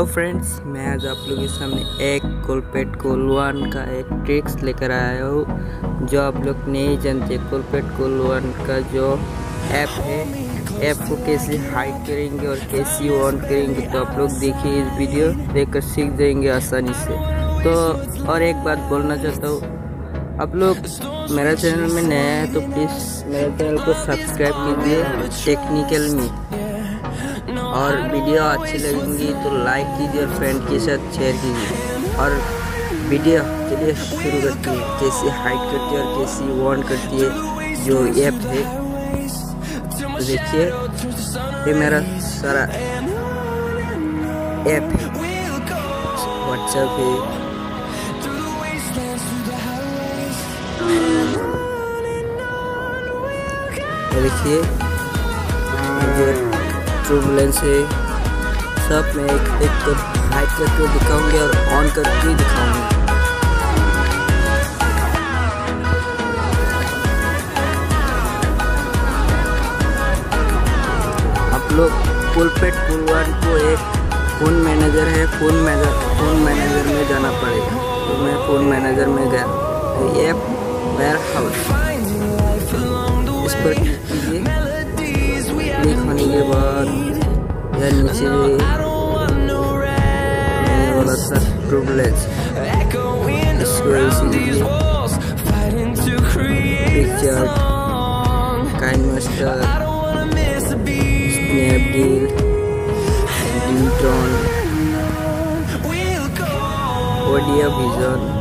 तो फ्रेंड्स मैं आज आप लोगों के सामने एक कोलपेट कोलवान का एक ट्रिक्स लेकर आया हूँ, जो आप लोग नहीं जानते। कोलपेट कोलवान का जो ऐप है ऐप को कैसे हाइड करेंगे और कैसे ऑन करेंगे तो आप लोग देखिए इस वीडियो देखकर सीख जाएँगे आसानी से। तो और एक बात बोलना चाहता हूँ, आप लोग मेरा चैनल में नया है तो प्लीज़ मेरे चैनल को सब्सक्राइब कीजिए टेक्निकल में। और वीडियो अच्छी लगेंगी तो लाइक कीजिए और फ्रेंड के साथ शेयर कीजिए। और वीडियो चलिए शुरू करती है। कैसे हाइड करती है और कैसे ऑन करती है, जो ऐप है तो देखिए, ये मेरा सारा ऐप व्हाट्सएप है। देखिए ट्रूबलेंस है सब मैं एक एक तो हाइड करके दिखाऊँगी और ऑन करके दिखाऊँगी। आप लोग पुलपेट पुलवान को एक फ़ोन मैनेजर है फ़ोन मैनेजर फ़ोन मैनेजर में जाना पड़ेगा। तो मैं फ़ोन मैनेजर में गया। ये वेयर हाउस इस पर see no, I don't want no rest. No, that's not privilege. Echoing it's around crazy. these walls, fighting to create a song. Kind master. I don't wanna miss a beat. Snapdeal. Dintron. We'll go. Odia Vision.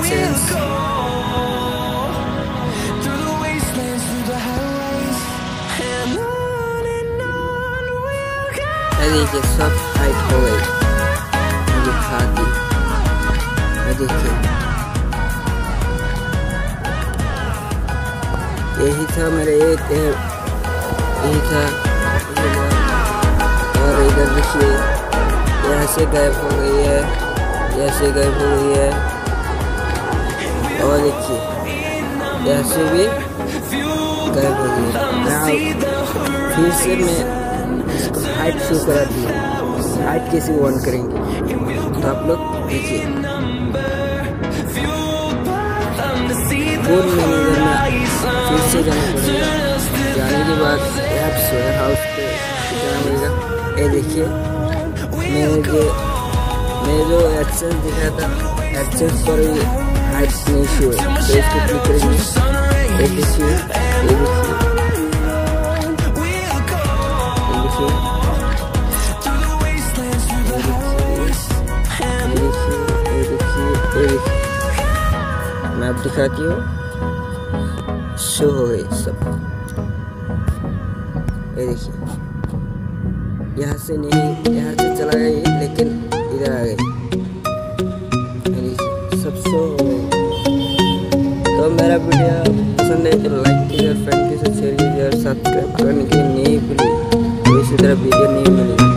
we'll go. Sense. देखिए सब fight हो गई मुझे खा दी देखिए यही था मेरे एक यही था और इधर देखिए यहाँ से गायब हो गई है यहाँ से गायब हो गई है और देखिए ऐसे भी गायब हो गया फिर से मैं इसको हाइट शो करा दिया हाइट कैसे ऑन करेंगे? तो आप लोग देखिए। फिर से जाना पड़ेगा। जाने के बाद हाउस पे जाना पड़ेगा। ये देखिए, मैं जो मैं जो एक्सेस दिखा था पर हाइट नहीं शो है। तो इसको क्लिक करेंगे। ये देखिए ये देखिए। मैप दिखाती हूँ? शो हो गई सब। ये देखिए। यहाँ से नहीं, यहाँ से चला गई लेकिन इधर आ गई सब शो हो गए तो मेरा वीडियो पसंद है तो लाइक कीजिए फ्रेंड के साथ शेयर कीजिए और सब्सक्राइब करने के लिए नहीं भूलिए। इसी तरह वीडियो नहीं मिलेगी।